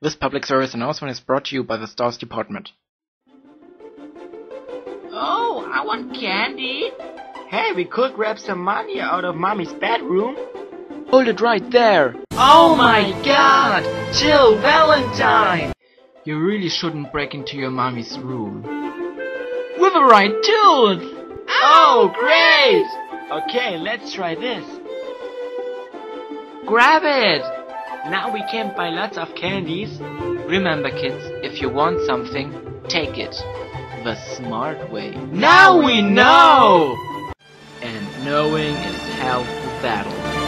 This public service announcement is brought to you by the S.T.A.R.S. Department. Oh, I want candy. Hey, we could grab some money out of mommy's bedroom. Hold it right there! Oh my god! Jill Valentine! You really shouldn't break into your mommy's room. With a right tooth! Oh, great! Okay, let's try this. Grab it! Now we can buy lots of candies. Remember kids, if you want something, take it. The smart way. Now we know! And knowing is half the battle.